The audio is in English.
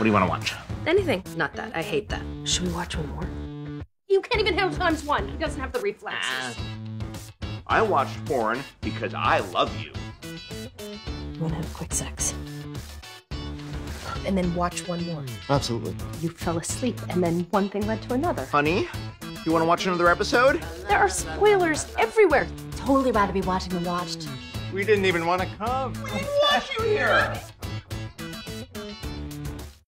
What do you want to watch? Anything. Not that. I hate that. Should we watch one more? You can't even handle times one. He doesn't have the reflexes. Ah. I watched porn because I love you. You want to have quick sex? And then watch one more. Absolutely. You fell asleep, and then one thing led to another. Honey, you want to watch another episode? There are spoilers everywhere. Totally rather be watching than watched. We didn't even want to come. We didn't want you here.